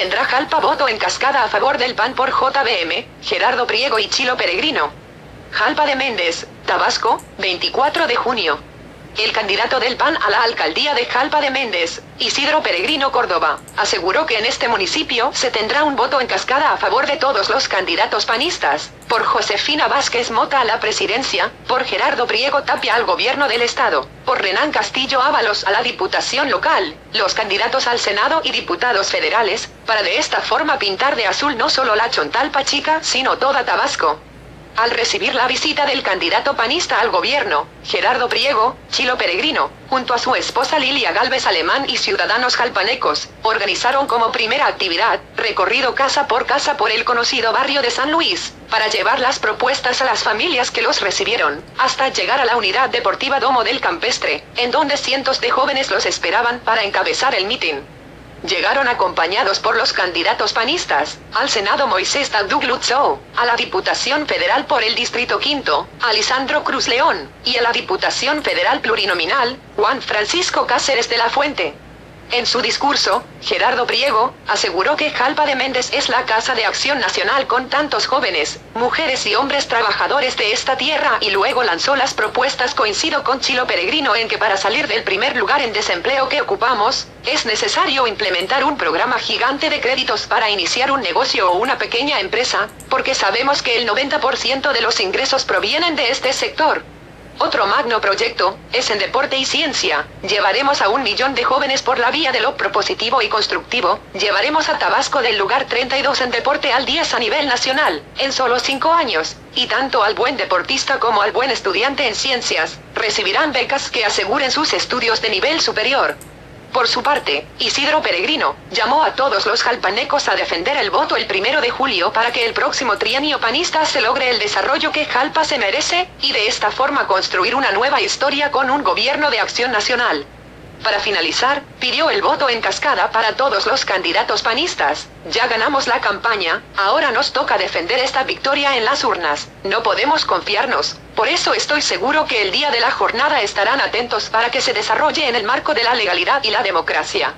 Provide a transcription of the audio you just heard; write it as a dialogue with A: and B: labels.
A: tendrá Jalpa voto en cascada a favor del PAN por JBM, Gerardo Priego y Chilo Peregrino. Jalpa de Méndez, Tabasco, 24 de junio. El candidato del PAN a la alcaldía de Jalpa de Méndez, Isidro Peregrino Córdoba, aseguró que en este municipio se tendrá un voto en cascada a favor de todos los candidatos panistas, por Josefina Vázquez Mota a la presidencia, por Gerardo Priego Tapia al gobierno del estado, por Renan Castillo Ábalos a la diputación local, los candidatos al Senado y diputados federales, para de esta forma pintar de azul no solo la Chontalpa chica, sino toda Tabasco. Al recibir la visita del candidato panista al gobierno, Gerardo Priego, Chilo Peregrino, junto a su esposa Lilia Galvez Alemán y ciudadanos jalpanecos, organizaron como primera actividad, recorrido casa por casa por el conocido barrio de San Luis, para llevar las propuestas a las familias que los recibieron, hasta llegar a la unidad deportiva Domo del Campestre, en donde cientos de jóvenes los esperaban para encabezar el mitin. Llegaron acompañados por los candidatos panistas, al Senado Moisés Lutzow, a la Diputación Federal por el Distrito Quinto, Alisandro Cruz León, y a la Diputación Federal Plurinominal, Juan Francisco Cáceres de la Fuente. En su discurso, Gerardo Priego, aseguró que Jalpa de Méndez es la casa de acción nacional con tantos jóvenes, mujeres y hombres trabajadores de esta tierra y luego lanzó las propuestas coincido con Chilo Peregrino en que para salir del primer lugar en desempleo que ocupamos, es necesario implementar un programa gigante de créditos para iniciar un negocio o una pequeña empresa, porque sabemos que el 90% de los ingresos provienen de este sector. Otro magno proyecto, es en deporte y ciencia. Llevaremos a un millón de jóvenes por la vía de lo propositivo y constructivo. Llevaremos a Tabasco del lugar 32 en deporte al 10 a nivel nacional, en solo 5 años. Y tanto al buen deportista como al buen estudiante en ciencias, recibirán becas que aseguren sus estudios de nivel superior. Por su parte, Isidro Peregrino, llamó a todos los jalpanecos a defender el voto el primero de julio para que el próximo trienio panista se logre el desarrollo que Jalpa se merece, y de esta forma construir una nueva historia con un gobierno de acción nacional. Para finalizar, pidió el voto en cascada para todos los candidatos panistas. Ya ganamos la campaña, ahora nos toca defender esta victoria en las urnas. No podemos confiarnos. Por eso estoy seguro que el día de la jornada estarán atentos para que se desarrolle en el marco de la legalidad y la democracia.